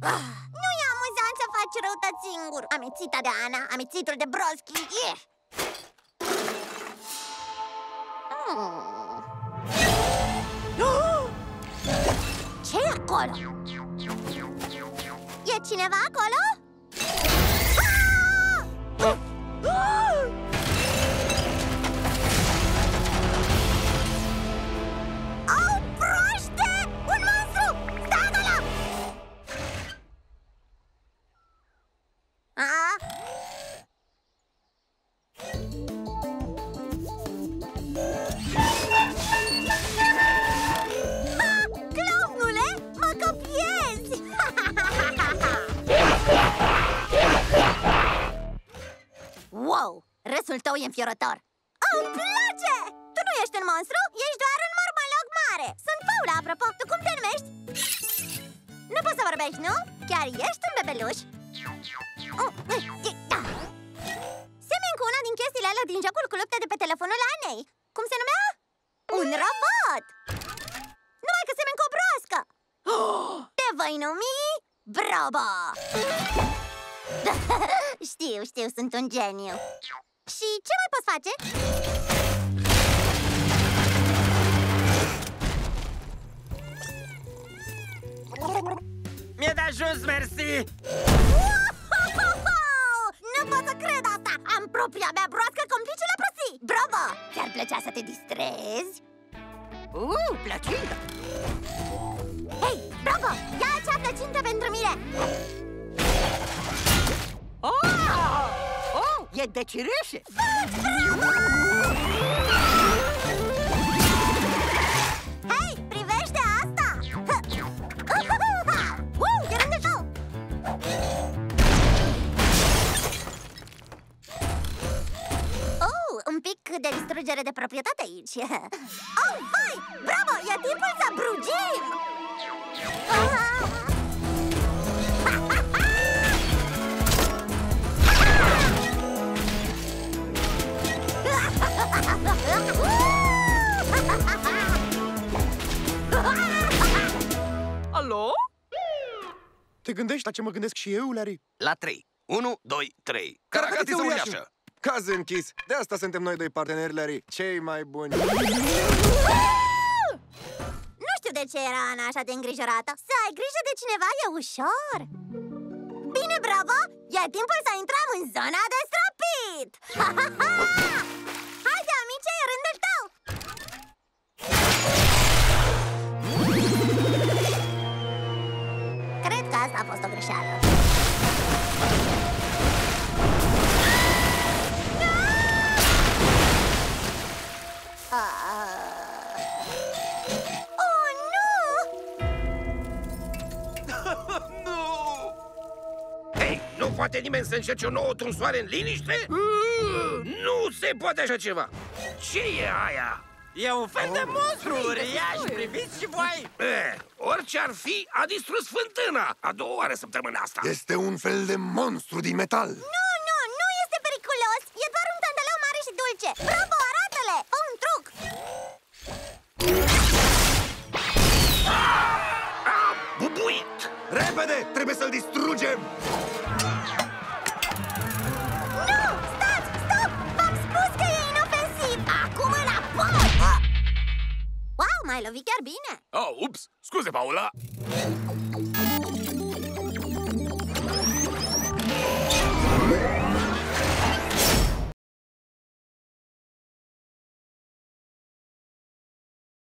Ah, nu e amuzant să faci răutăți singur Amețita de Ana, amețitul de Broski yeah. hmm. ce e acolo? E cineva acolo? Râsul tău e înfiorător Îmi place! Tu nu ești un monstru, ești doar un mormălog mare Sunt Paula, apropo, tu cum te numești? Nu poți să vorbești, nu? Chiar ești un bebeluș? Oh, da. Semeni cu una din chestiile alea din jocul cu lupte de pe telefonul Anei Cum se numea? Un robot! Numai că semeni cu o broască Te voi numi Brobo Știu, știu, sunt un geniu și ce mai poți face? Mi-e de ajuns, mersi! Nu pot să cred asta! Am propria mea broască complice la prostii! Bravo! Ți-ar plăcea să te distrezi? Uh, plăcintă! Hei, bravo! Ia acea plăcintă pentru mine! E de cireșe! Hei, privește asta! Uh, e rândul tău! Oh, un pic de distrugere de proprietate aici Oh, vai! Bravo! E timpul să brugim! Alo? Te gândești la ce mă gândesc și eu, Larry? La trei. Unu, doi, trei. Caracatiță uriașă! Caz închis. De asta suntem noi doi parteneri, Larry. Cei mai buni. Nu știu de ce era Ana așa de îngrijorată. Să ai grijă de cineva e ușor. Bine, bravo! E timpul să intrăm în zona de stropit! Ha, ha, ha! Asta a fost o greșeală Oh, nu! nu! Hei, nu poate nimeni să încerce o nouă trunsoare în liniște? Mm. Nu se poate așa ceva! Ce e aia? E un fel de monstru uriaș, priviți și voi! E, orice ar fi, a distrus fântâna A doua oară săptămâna asta Este un fel de monstru din metal Nu, nu, nu este periculos E doar un tandeleu mare și dulce Bravo, arată-le! Fă un truc! A bubuit! Repede! Trebuie să-l distrugem! ma è la vicarbina! Oh, ups! Scusa, Paola!